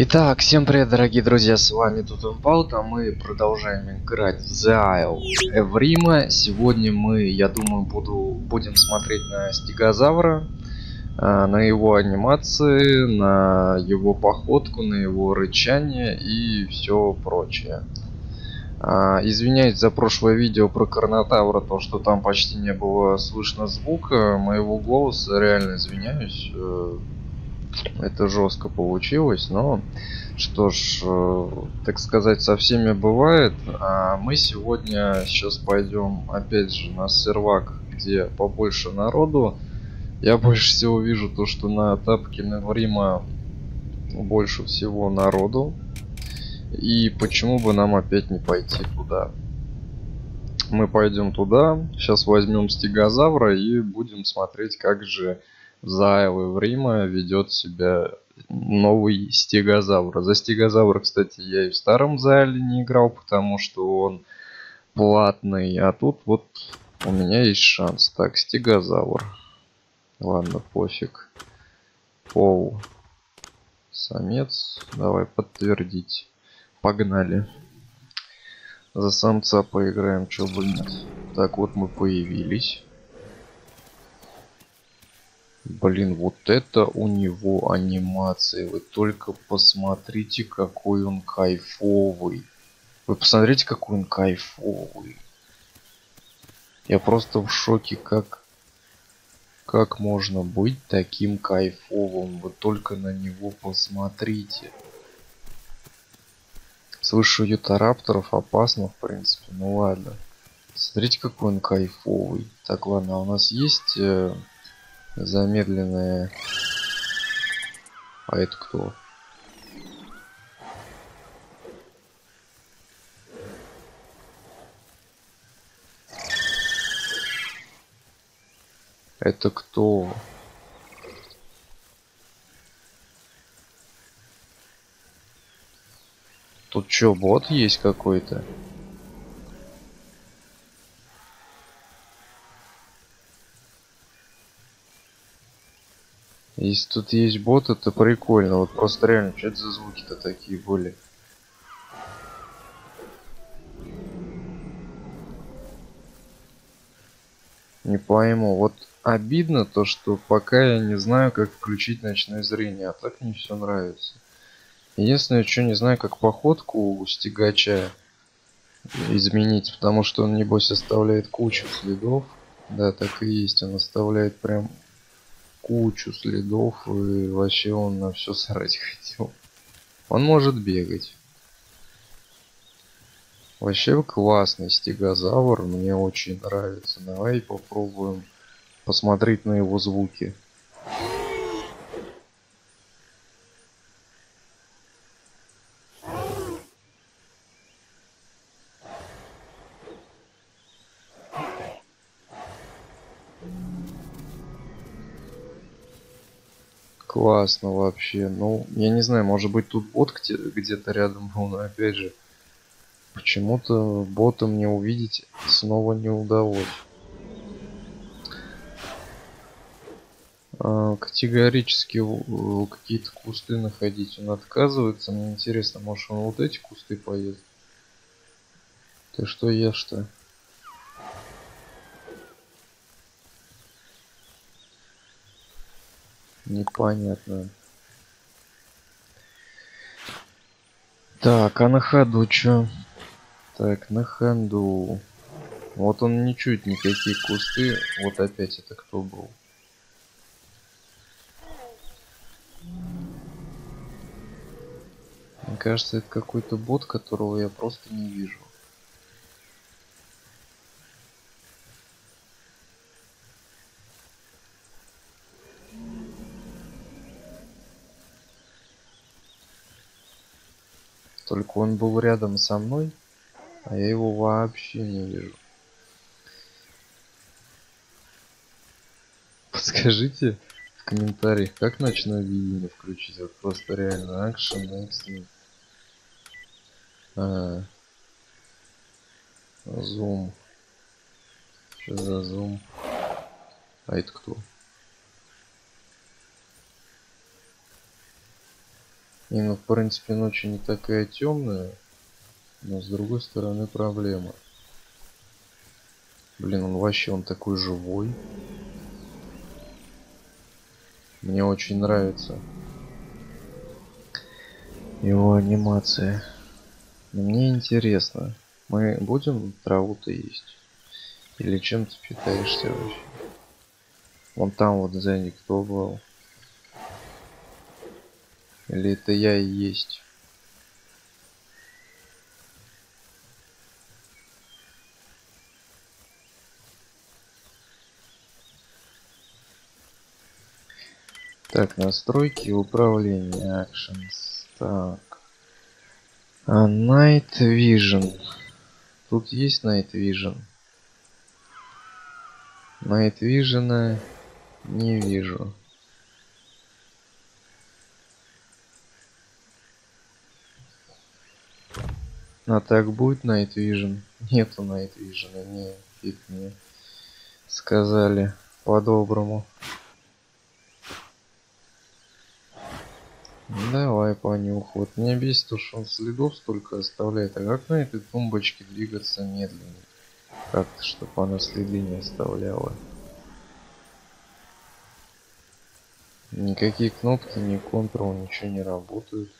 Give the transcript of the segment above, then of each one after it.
Итак, всем привет, дорогие друзья, с вами тут а мы продолжаем играть в The Isle Эврима. Сегодня мы, я думаю, буду, будем смотреть на стегозавра, а, на его анимации, на его походку, на его рычание и все прочее. А, извиняюсь за прошлое видео про Карнотавра, то что там почти не было слышно звука моего голоса, реально извиняюсь э, это жестко получилось, но что ж, э, так сказать, со всеми бывает. А мы сегодня сейчас пойдем опять же на сервак, где побольше народу. Я больше всего вижу то, что на тапке Неврима больше всего народу. И почему бы нам опять не пойти туда? Мы пойдем туда, сейчас возьмем стегозавра и будем смотреть, как же Зайл в Рима ведет себя новый стегозавр. За стегозавра, кстати, я и в старом зале не играл, потому что он платный. А тут вот у меня есть шанс. Так, стегозавр. Ладно, пофиг. Пол. Самец. Давай подтвердить. Погнали. За самца поиграем, чё бы нет. Так, вот мы появились. Блин, вот это у него анимации. Вы только посмотрите, какой он кайфовый. Вы посмотрите, какой он кайфовый. Я просто в шоке, как... Как можно быть таким кайфовым? Вы только на него посмотрите. Слышу юторапторов, опасно, в принципе. Ну ладно. Смотрите, какой он кайфовый. Так, ладно, а у нас есть... Э замедленная. А это кто? Это кто? Тут что, бот есть какой-то? Если тут есть бот, это прикольно. Вот просто реально, что это за звуки-то такие были? Не пойму. Вот обидно то, что пока я не знаю, как включить ночное зрение, а так мне все нравится. Единственное, что не знаю, как походку у стигача изменить, потому что он, небось, оставляет кучу следов. Да, так и есть, он оставляет прям кучу следов и вообще он на все срать хотел. Он может бегать. Вообще классный стегозавр, мне очень нравится. Давай попробуем посмотреть на его звуки. Классно вообще. Ну, я не знаю, может быть тут бот где-то рядом был, но опять же, почему-то бота мне увидеть снова не удалось. А, категорически какие-то кусты находить он отказывается. Мне интересно, может он вот эти кусты поест? Ты что ешь-то? Непонятно. Так, а на ходу чё? Так, на ходу. Вот он не чуть никакие кусты. Вот опять это кто был? Мне кажется, это какой-то бот, которого я просто не вижу. Только он был рядом со мной, а я его вообще не вижу. Подскажите в комментариях, как ночное видение включить? Вот просто реально акшен, экстрим. А, зум. Что за зум? А это кто? И, ну, в принципе, ночь не такая темная, но с другой стороны проблема. Блин, он вообще, он такой живой. Мне очень нравится его анимация. Мне интересно, мы будем траву-то есть? Или чем ты питаешься вообще? Вон там вот сзади кто был? Или это я и есть? Так, настройки управления actions. Так. А Night Vision. Тут есть Night Vision? Night Vision не вижу. А так будет Night Vision? Нету Night Vision, не, фиг мне. Сказали по-доброму. Давай понюх. Вот меня бесит то, что он следов столько оставляет. А как на этой тумбочке двигаться медленно? Как-то, чтобы она следы не оставляла. Никакие кнопки, ни контрол, ничего не работают.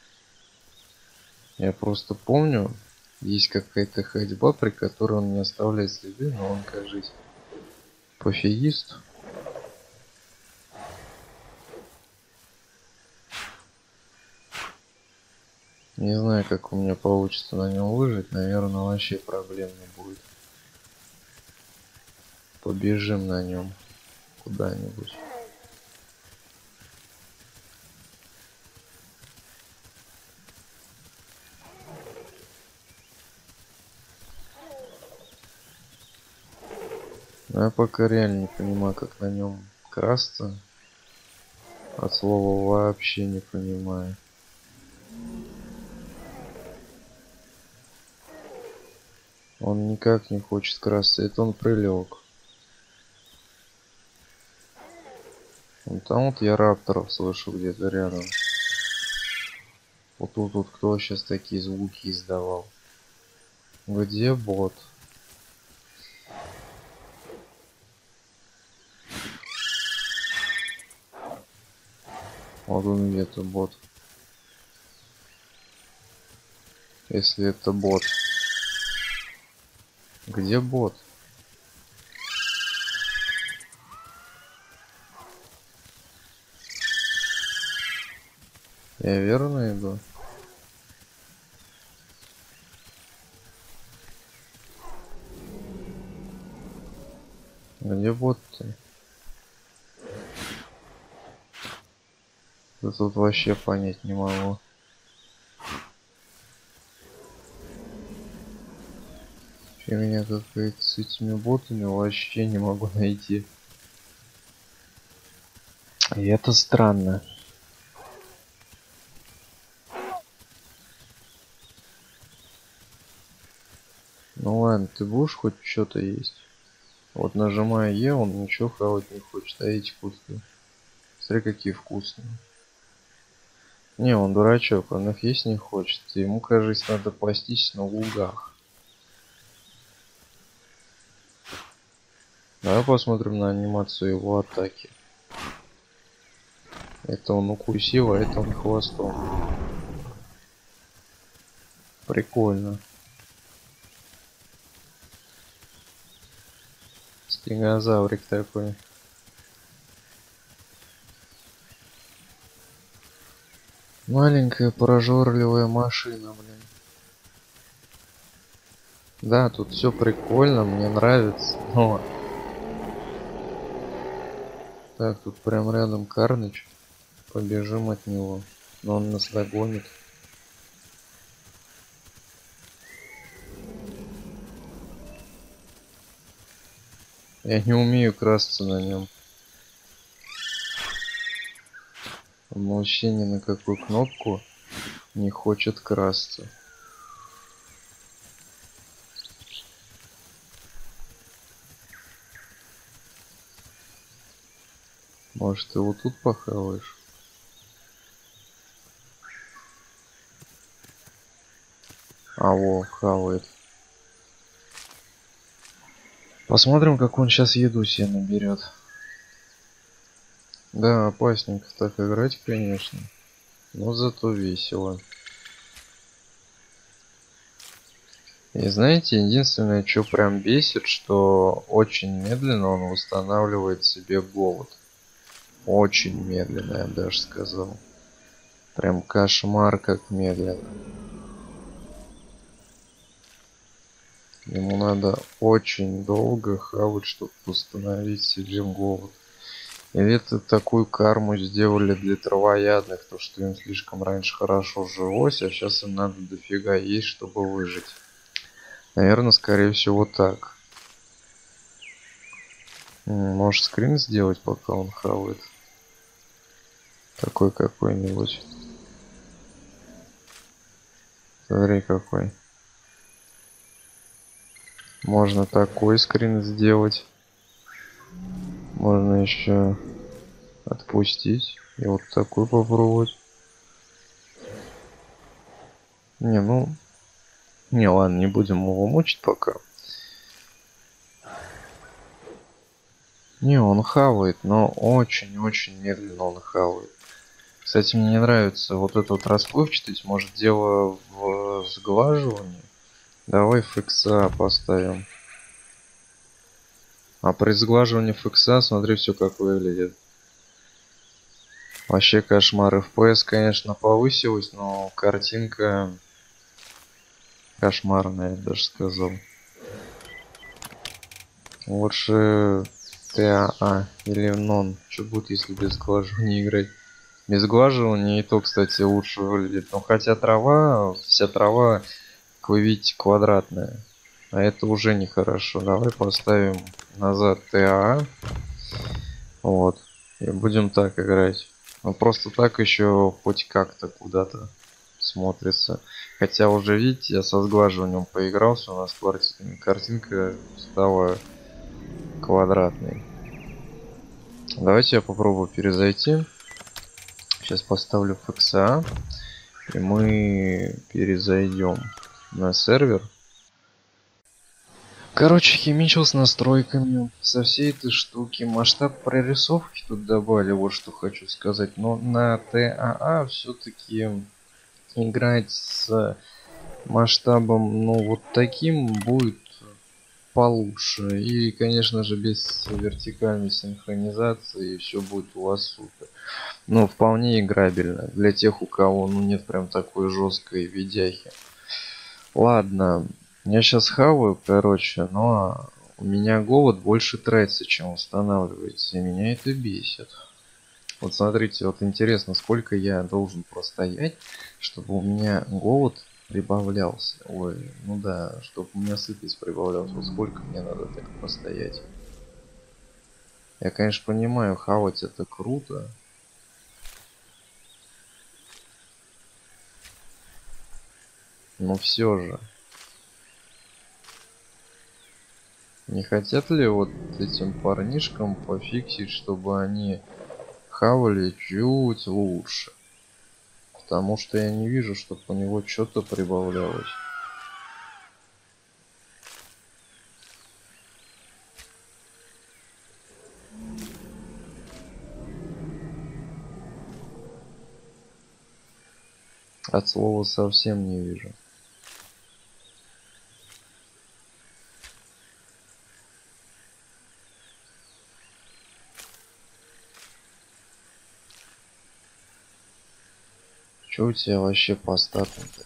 Я просто помню, есть какая-то ходьба, при которой он не оставляет следы, но он, кажется, пофигист. Не знаю, как у меня получится на нем выжить. Наверное, вообще проблем не будет. Побежим на нем куда-нибудь. Но я пока реально не понимаю, как на нем красться. От слова вообще не понимаю. Он никак не хочет красться. Это он прилег. Вон там вот я рапторов слышу где-то рядом. Вот тут вот кто сейчас такие звуки издавал? Где бот? Вот он где-то бот. Если это бот. Где бот? Я верно иду? Где бот ты? Да тут вообще понять не могу. Я меня как с этими ботами вообще не могу найти. И это странно. Ну ладно, ты будешь хоть что-то есть? Вот нажимая Е, он ничего хавать не хочет, а эти вкусные. Смотри, какие вкусные. Не, он дурачок, он их есть не хочет. Ему, кажется, надо пастись на лугах. Давай посмотрим на анимацию его атаки. Это он укусил, а это он хвостом. Прикольно. Стегозаврик такой. Маленькая прожорливая машина, блин. Да, тут все прикольно, мне нравится, но так, тут прям рядом Карныч. Побежим от него. Но он нас догонит. Я не умею красться на нем. Он вообще ни на какую кнопку не хочет красться. Может, ты вот тут похаваешь? А, во, хавает. Посмотрим, как он сейчас еду себе наберет. Да, опасненько так играть, конечно. Но зато весело. И знаете, единственное, что прям бесит, что очень медленно он восстанавливает себе голод. Очень медленно, я даже сказал. Прям кошмар как медленно. Ему надо очень долго хавать, чтобы установить себе голод. Или это такую карму сделали для травоядных, то что им слишком раньше хорошо жилось, а сейчас им надо дофига есть, чтобы выжить. Наверное, скорее всего так. Может скрин сделать, пока он хавает. Такой какой-нибудь. Смотри какой. Можно такой скрин сделать. Можно еще отпустить. И вот такой попробовать. Не, ну... Не, ладно, не будем его мучить пока. Не, он хавает, но очень-очень медленно он хавает. Кстати, мне не нравится вот эта вот расплывчатость. Может, дело в сглаживании? Давай фикса поставим. А при сглаживании фикса, смотри, все как выглядит. Вообще кошмар. FPS, конечно, повысилась, но картинка кошмарная, я даже сказал. Лучше ТАА или нон. Что будет, если без сглаживания играть? Без сглаживания и то, кстати, лучше выглядит. Но хотя трава, вся трава, как вы видите, квадратная. А это уже нехорошо. Давай поставим назад ТА. Вот. И будем так играть. Ну просто так еще хоть как-то куда-то смотрится. Хотя уже видите, я со сглаживанием поигрался, у нас картинка стала квадратной. Давайте я попробую перезайти. Сейчас поставлю FXA. И мы перезайдем на сервер. Короче, химичил с настройками со всей этой штуки. Масштаб прорисовки тут добавили, вот что хочу сказать. Но на ТАА все-таки играть с масштабом, ну, вот таким будет получше. И, конечно же, без вертикальной синхронизации все будет у вас супер. Ну, вполне играбельно. Для тех, у кого ну, нет прям такой жесткой видяхи. Ладно, я сейчас хаваю, короче, но у меня голод больше тратится, чем устанавливается. И меня это бесит. Вот смотрите, вот интересно, сколько я должен простоять, чтобы у меня голод прибавлялся. Ой, ну да, чтобы у меня сытость прибавлялась. Вот сколько мне надо так постоять. Я, конечно, понимаю, хавать это круто. Но все же. Не хотят ли вот этим парнишкам пофиксить, чтобы они хавали чуть лучше? Потому что я не вижу, чтобы у него что-то прибавлялось. От слова совсем не вижу. Что у тебя вообще по статам-то?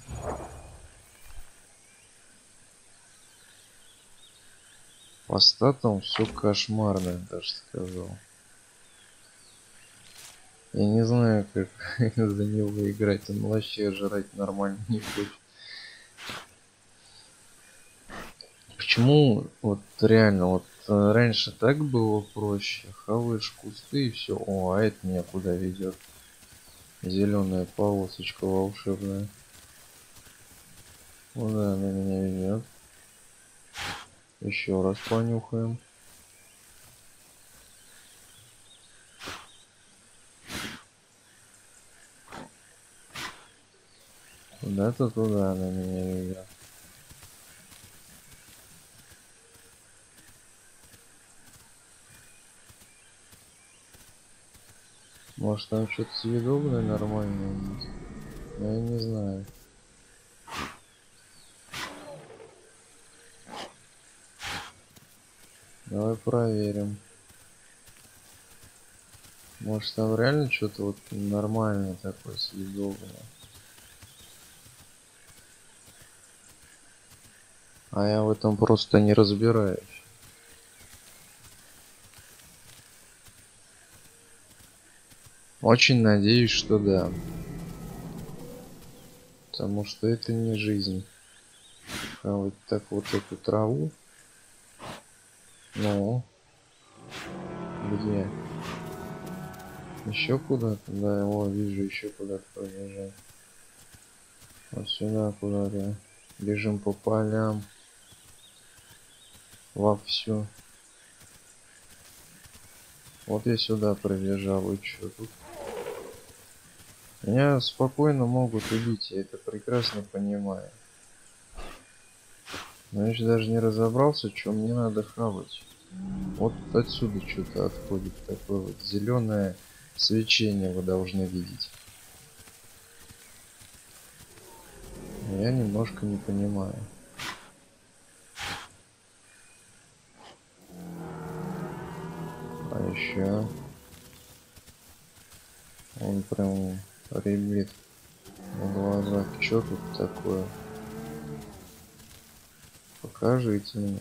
По статам все кошмарно, даже сказал. Я не знаю, как за него играть. Он вообще жрать нормально не хочет. Почему вот реально вот э, раньше так было проще? Хаваешь кусты и все. О, а это меня куда ведет? Зеленая полосочка волшебная. Куда она меня ведет? Еще раз понюхаем. Куда-то туда она меня ведет. Может там что-то съедобное нормальное есть? Я не знаю. Давай проверим. Может там реально что-то вот нормальное такое съедобное. А я в этом просто не разбираюсь. Очень надеюсь, что да. Потому что это не жизнь. А вот так вот эту траву. Ну. Где? Еще куда-то? Да, его вижу, еще куда-то побежать. Вот сюда куда-то. Бежим по полям. Вовсю. Вот я сюда пробежал, и что тут? Меня спокойно могут убить, я это прекрасно понимаю. Но я еще даже не разобрался, что мне надо хавать. Вот отсюда что-то отходит такое вот зеленое свечение вы должны видеть. Я немножко не понимаю. А еще он прям ребит на глазах. Что тут такое? Покажите мне.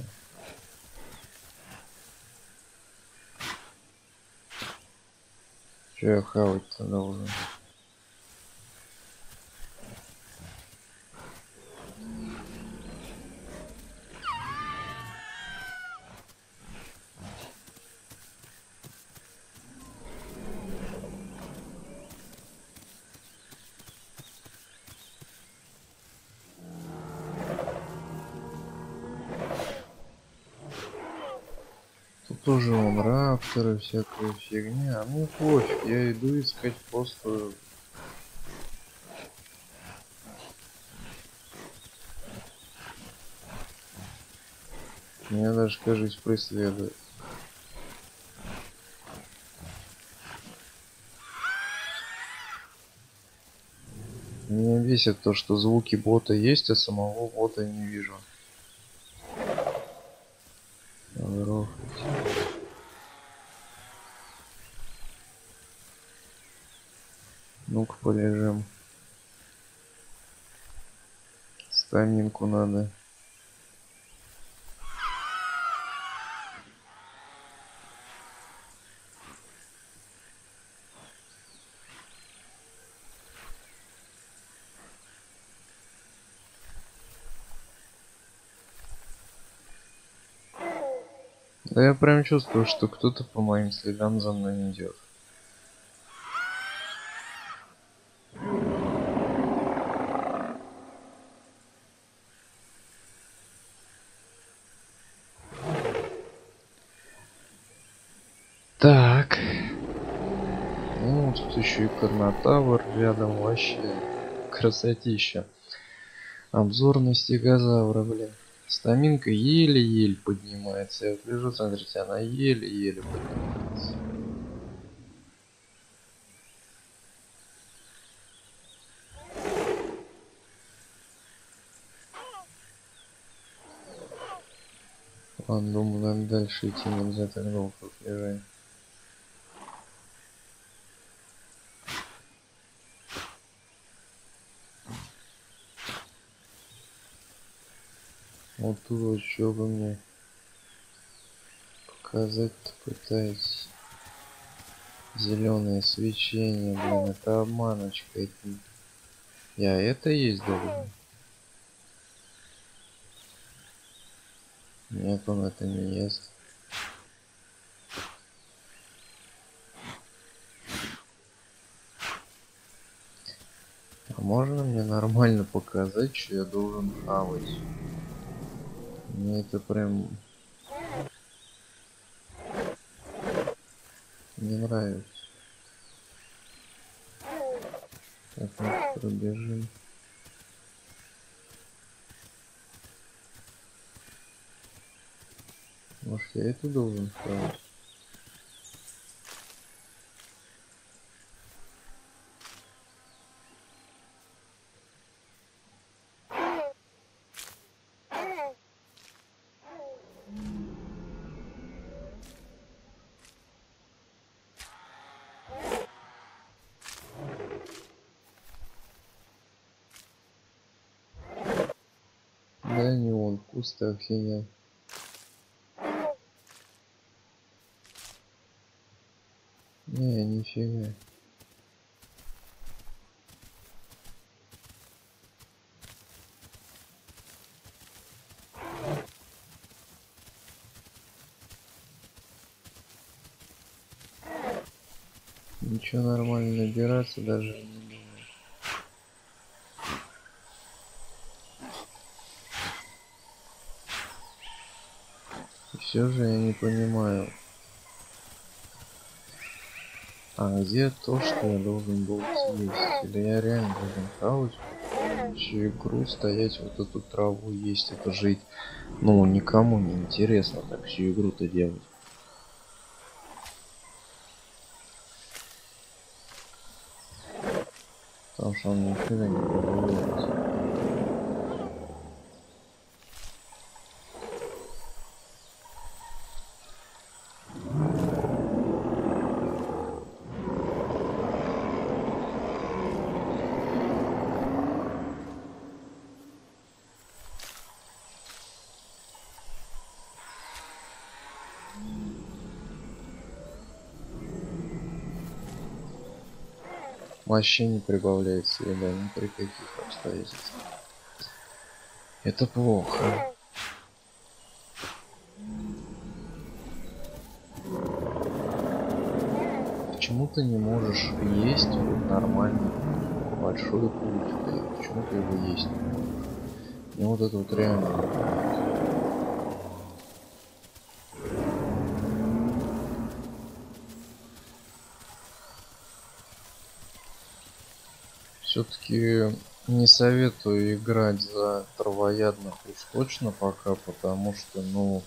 Че я хавать-то должен? Всякая фигня. Ну пофиг, я иду искать просто... Меня даже, кажется, преследует. Меня бесит то, что звуки бота есть, а самого бота не вижу. Ну-ка полежим. Стаминку надо. Да я прям чувствую, что кто-то по моим следам за мной идет. Так. Ну, тут и Карнотавр рядом вообще. Красотища. Обзор на стегозавра, блин. Стаминка еле-еле поднимается. Я вот лежу, смотрите, она еле-еле поднимается. Ладно, думаю, нам дальше идти нельзя так долго лежать. Вот вот что бы мне показать-то пытаюсь. Зеленое свечение, блин, это обманочка. Я это есть должен. Нет, он это не ест. А можно мне нормально показать, что я должен хавать? Мне это прям не нравится. Так, мы пробежим. Может я это должен сделать? Пусто охренел. Не, нифига. Ничего нормально набираться даже не думаю. И все же я не понимаю. А где то, что я должен был съесть? Или я реально должен хавать всю игру, стоять вот эту траву есть, это жить? Ну, никому не интересно так всю игру-то делать. Потому что он никогда не появляется. Вообще не прибавляется еда ни при каких обстоятельствах. Это плохо. Почему ты не можешь есть вот нормально большой путь? Почему ты его есть не можешь? Мне вот это вот реально все-таки не советую играть за травоядных уж точно пока, потому что, ну,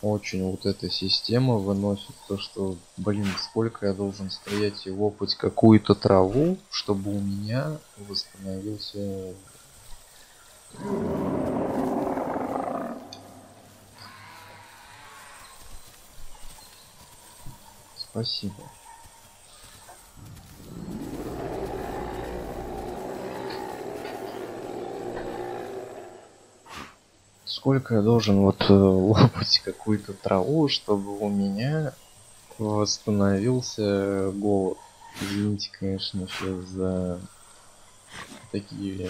очень вот эта система выносит то, что, блин, сколько я должен стоять и лопать какую-то траву, чтобы у меня восстановился... Спасибо. Сколько я должен вот э, лопать какую-то траву, чтобы у меня восстановился голод. Извините, конечно, сейчас за такие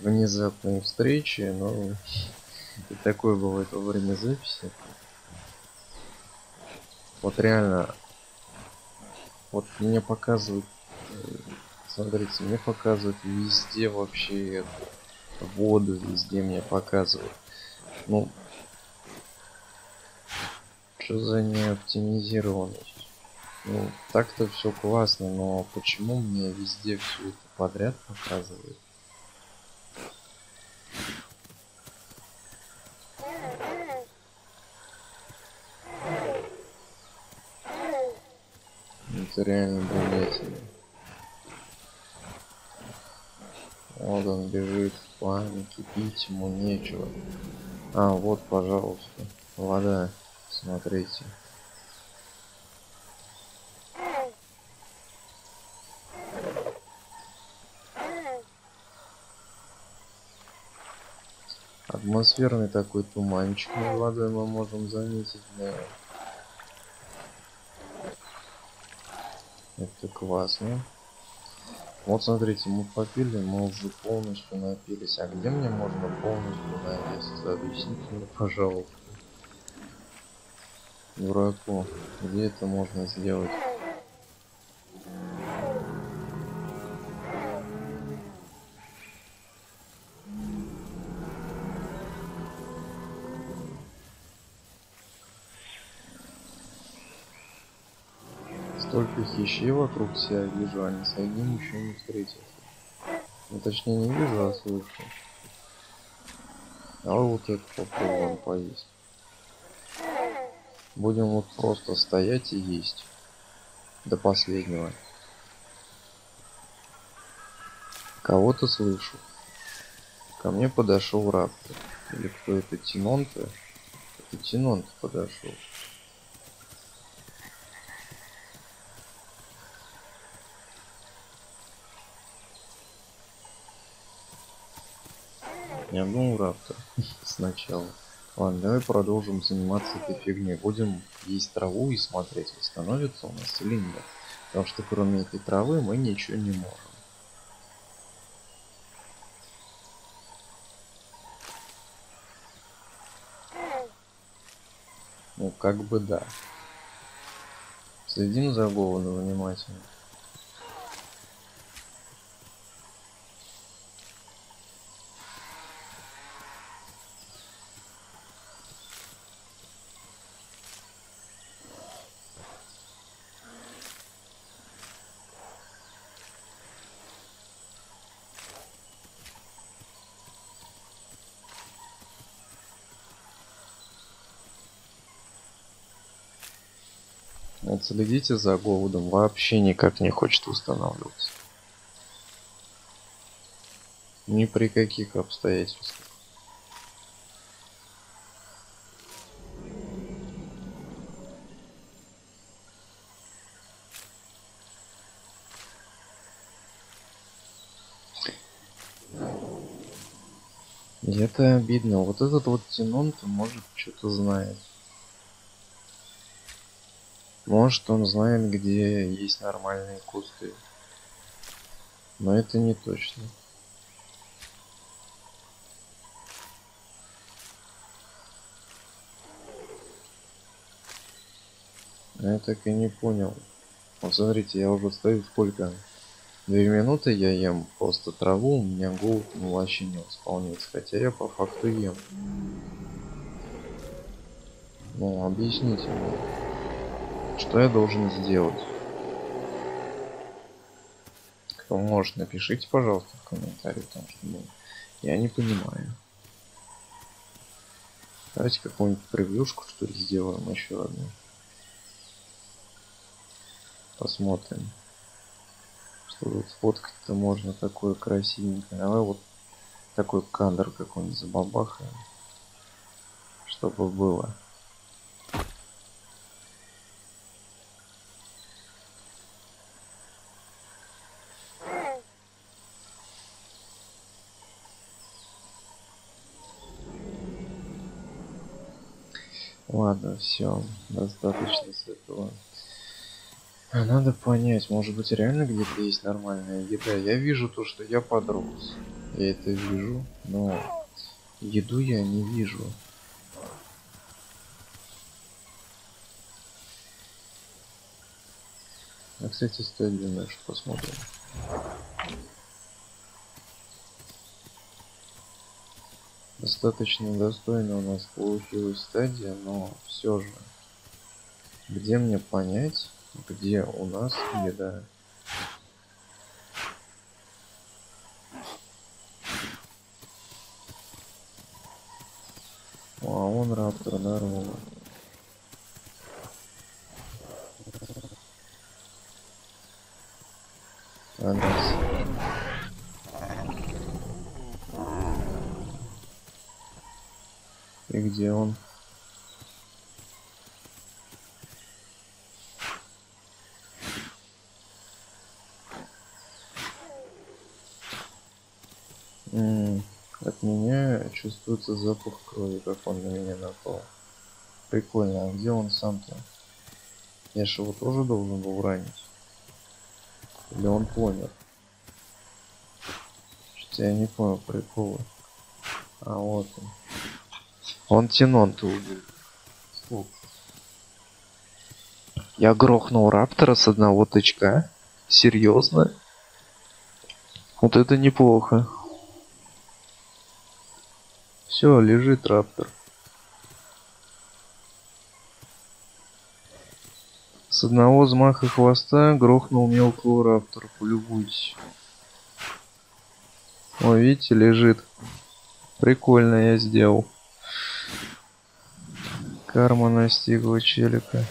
внезапные встречи, но и такое бывает во время записи. Вот реально, вот мне показывают, э, смотрите, мне показывают везде вообще воду, везде мне показывают. Ну, что за неоптимизированность? Ну, так-то все классно, но почему мне везде все это подряд показывает? Это реально бредятина. Вот он бежит в панике, пить ему нечего. А, вот, пожалуйста, вода. Смотрите. Атмосферный такой туманчик над водой мы можем заметить, да. Это классно. Вот смотрите, мы попили, мы уже полностью напились. А где мне можно полностью наесться? Объясните мне, пожалуйста. Дураку, где это можно сделать? Хищей вокруг себя вижу, а ни с одним еще не встретился. Ну, точнее не вижу, а слышу. А вот это попробуем поесть. Будем вот просто стоять и есть. До последнего. Кого-то слышу. Ко мне подошел раптор. Или кто это Тинон-то? Это Тинон подошел. Я думал раптор сначала. Ладно, давай продолжим заниматься этой фигней. Будем есть траву и смотреть, восстановится у нас или нет. Потому что кроме этой травы мы ничего не можем. Ну, как бы да. Следим за голодом внимательно. Вот следите за голодом, вообще никак не хочет восстанавливаться. Ни при каких обстоятельствах. И это обидно. Вот этот вот Тинон, может что-то знает. Может он знает, где есть нормальные кусты. Но это не точно. Я так и не понял. Вот смотрите, я уже стою сколько? Две минуты я ем просто траву, у меня голод ну, вообще не восполняется. Хотя я по факту ем. Ну, объясните мне. Что я должен сделать? Кто может, напишите, пожалуйста, в комментарии, потому что ну, я не понимаю. Давайте какую-нибудь превьюшку, что ли, сделаем еще одну. Посмотрим. Что тут фоткать-то можно такое красивенькое. Давай вот такой кадр какой-нибудь забабахаем. Чтобы было. Ладно, все, достаточно с этого. А надо понять, может быть реально где-то есть нормальная еда. Я вижу то, что я подрос. Я это вижу, но еду я не вижу. А, кстати, стоит думаешь, посмотрим. Достаточно достойно у нас получилась стадия, но все же. Где мне понять, где у нас еда? А он раптор, здорово. Андрес. И где он? от меня чувствуется запах крови, как он на меня напал. Прикольно, а где он сам-то? Я же его тоже должен был ранить. Или он помер? Что-то я не понял прикола. А вот он. Он Тинон-то убил. Я грохнул Раптора с одного тычка. Серьезно? Вот это неплохо. Все, лежит Раптор. С одного взмаха хвоста грохнул мелкого Раптора. Полюбуйтесь. О, видите, лежит. Прикольно я сделал. Карма настигла челика.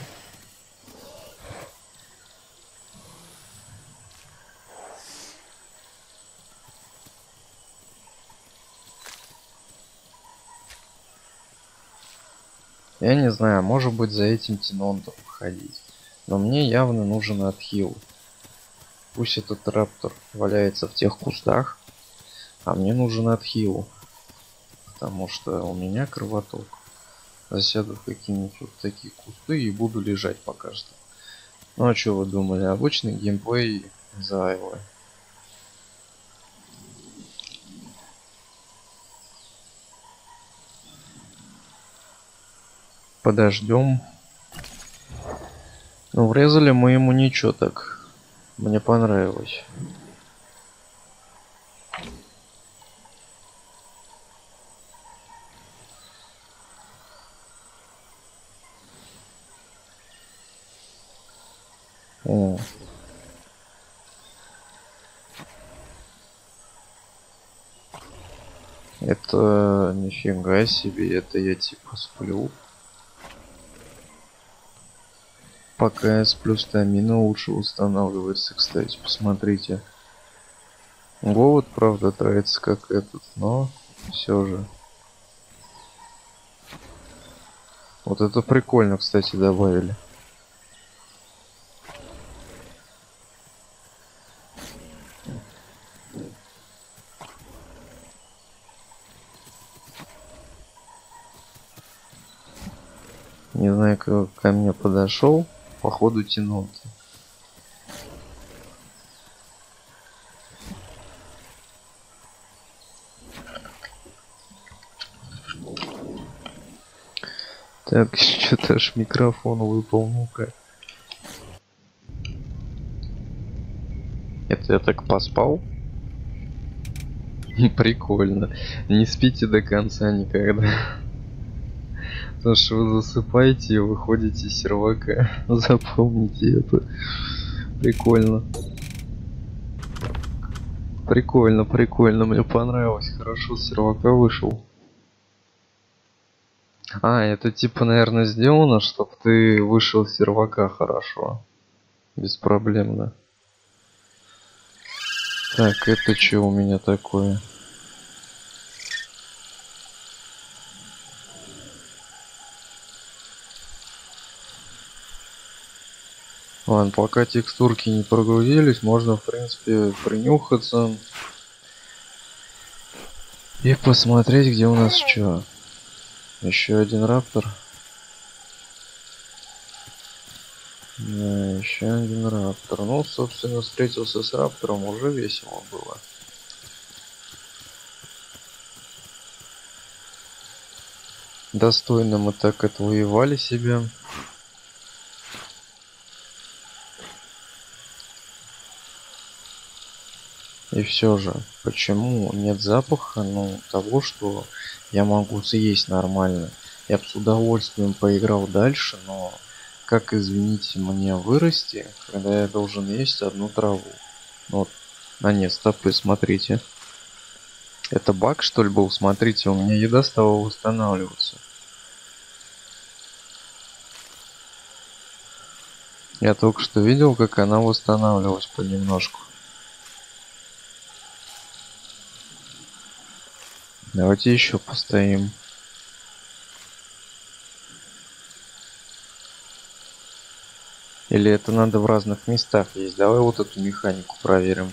Я не знаю, может быть за этим Тинонтом ходить. Но мне явно нужен отхил. Пусть этот раптор валяется в тех кустах, а мне нужен отхил. потому что у меня кровоток. Засяду в какие-нибудь вот такие кусты и буду лежать пока что. Ну а что вы думали? Обычный геймплей за Айлы. Подождем. Ну, врезали мы ему ничего так. Мне понравилось. О. Это нифига себе, это я типа сплю. Пока я сплю стамина лучше устанавливается, кстати, посмотрите. Голод, правда, тратится как этот, но все же. Вот это прикольно, кстати, добавили. Как ко мне подошел, походу тянул. Так, что-то аж микрофон выпал, ну-ка. Это я так поспал? Прикольно. Не спите до конца никогда. Потому что вы засыпаете и выходите из сервака. Запомните это. Прикольно. Прикольно, прикольно. Мне понравилось. Хорошо сервака вышел. А, это типа, наверное, сделано, чтобы ты вышел с сервака хорошо. Беспроблемно. Так, это что у меня такое? Ладно, пока текстурки не прогрузились, можно, в принципе, принюхаться. И посмотреть, где у нас что. Еще один раптор. Да, еще один раптор. Ну, собственно, встретился с раптором, уже весело было. Достойно мы так отвоевали себе. И все же, почему нет запаха, ну, того, что я могу съесть нормально? Я бы с удовольствием поиграл дальше, но как, извините, мне вырасти, когда я должен есть одну траву? Ну вот, а нет, стопы, смотрите. Это баг, что ли, был? Смотрите, у меня еда стала восстанавливаться. Я только что видел, как она восстанавливалась понемножку. Давайте еще постоим. Или это надо в разных местах есть? Давай вот эту механику проверим.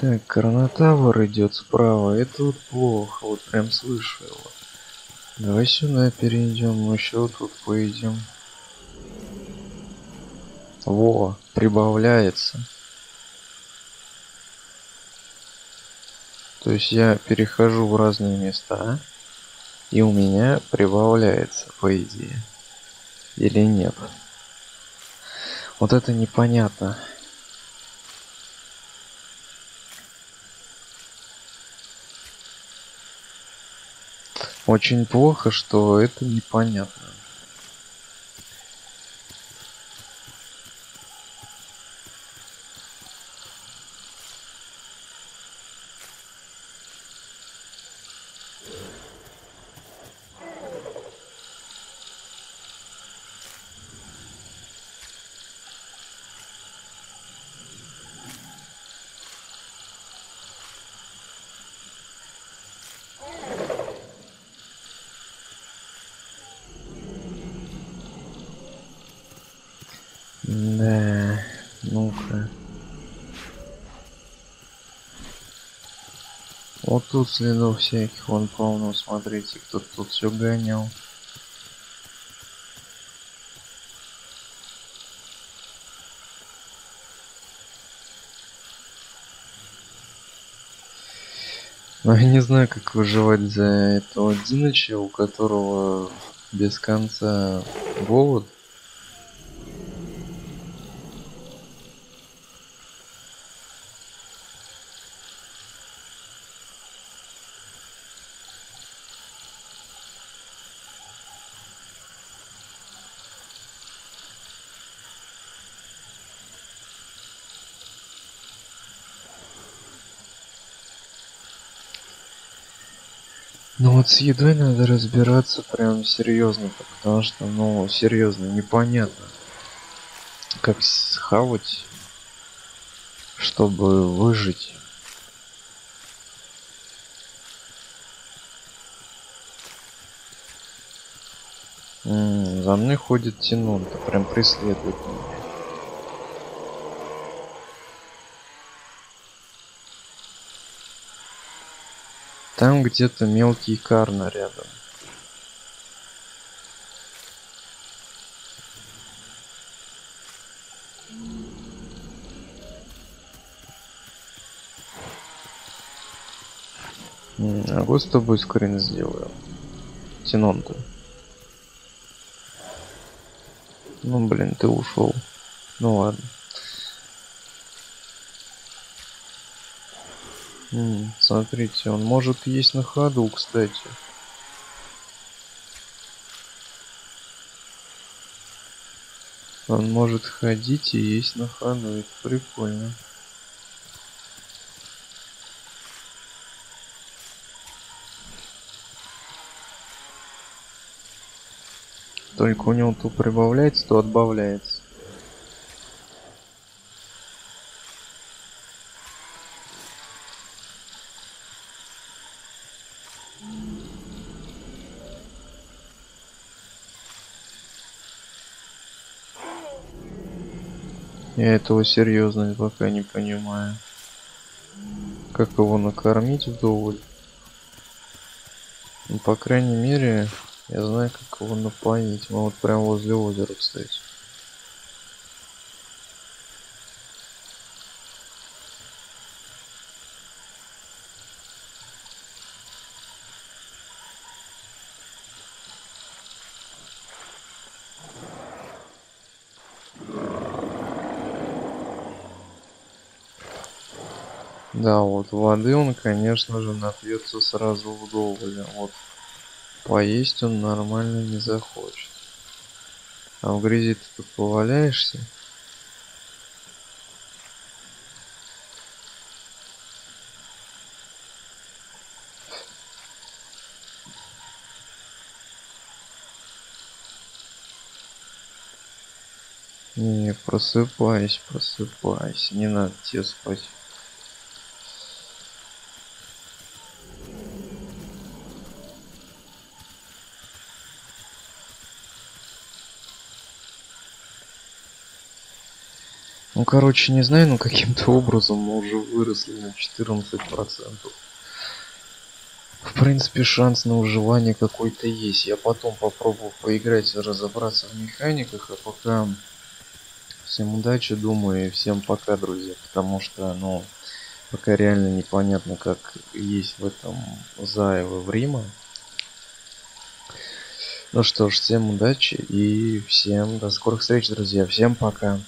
Так, Карнотавр идет справа. Это вот плохо. Вот прям слышу его. Давай сюда перейдем, еще тут поедем. Во, прибавляется. То есть я перехожу в разные места, и у меня прибавляется, по идее. Или нет? Вот это непонятно. Очень плохо, что это непонятно. Тут следов всяких, вон полно, смотрите, кто тут все гонял. Но я не знаю, как выживать за этого Диныча, у которого без конца голод. Ну вот с едой надо разбираться прям серьезно, потому что, ну, серьезно, непонятно, как схавать, чтобы выжить. За мной ходит Тинон-то, прям преследует меня. Там где-то мелкий Карна рядом. А вот с тобой скрин сделаю. Тинон-то. Ну блин, ты ушел. Ну ладно. Смотрите, он может есть на ходу, кстати. Он может ходить и есть на ходу, это прикольно. Только у него то прибавляется, то отбавляется. Я этого серьезно пока не понимаю. Как его накормить вдоволь? Ну, по крайней мере, я знаю, как его напоить. Мы вот прямо возле озера, кстати. Да, вот воды он, конечно же, напьется сразу вдоволь. А вот поесть он нормально не захочет. А в грязи ты тут поваляешься? Не, просыпайся, просыпайся, не надо тебе спать. Ну, короче, не знаю, но каким-то образом мы уже выросли на 14%. В принципе, шанс на выживание какой-то есть. Я потом попробую поиграть разобраться в механиках, а пока всем удачи, думаю, и всем пока, друзья. Потому что, ну, пока реально непонятно, как есть в этом Заева в Рима. Ну что ж, всем удачи и всем до скорых встреч, друзья. Всем пока.